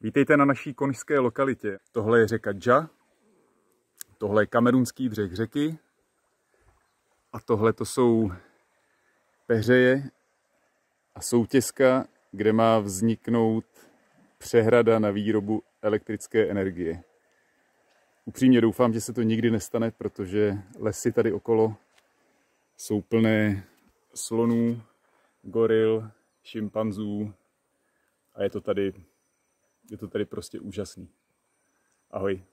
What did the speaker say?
Vítejte na naší konžské lokalitě. Tohle je řeka Dža, tohle je kamerunský břeh řeky a tohle to jsou peřeje a soutězka, kde má vzniknout přehrada na výrobu elektrické energie. Upřímně doufám, že se to nikdy nestane, protože lesy tady okolo jsou plné slonů, goril, šimpanzů a je to tady, je to tady prostě úžasný. Ahoj.